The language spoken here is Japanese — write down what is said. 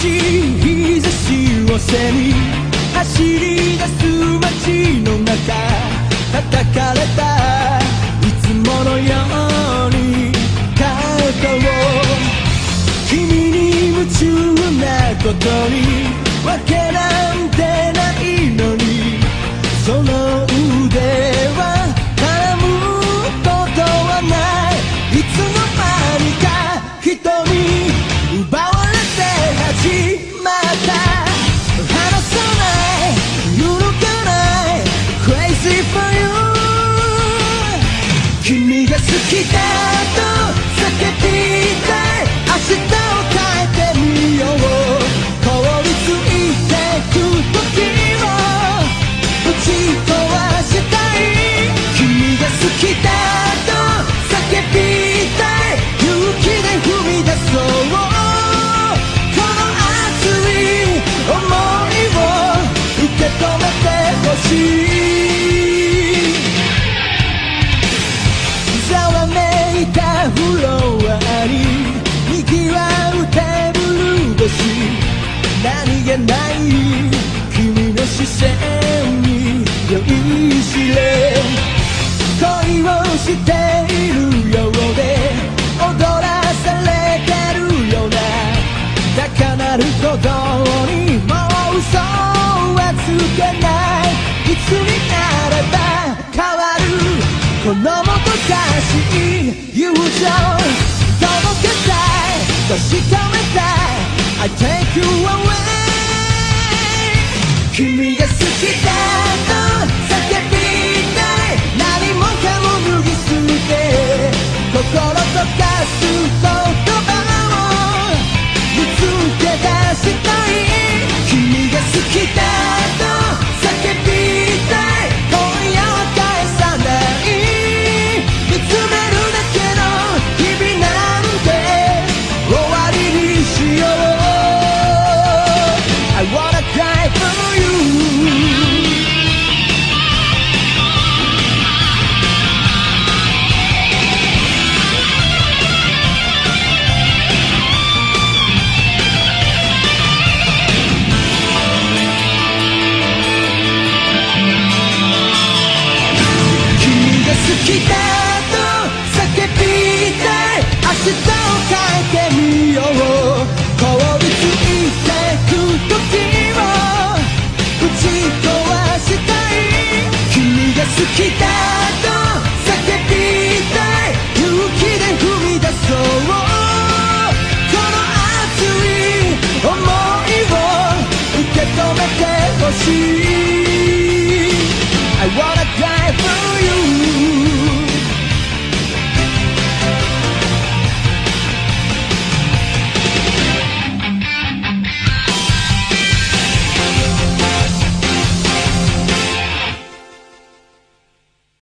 しい日差しを背に君が好きだと叫びたい。明日ない君の視線に酔いしれ恋をしているようで踊らされてるような高鳴る鼓動にもう嘘はつけないいつになれば変わるこのもどかしい友情届けたい確かめたい I take you away 君が好きだ see. I wanna die for you.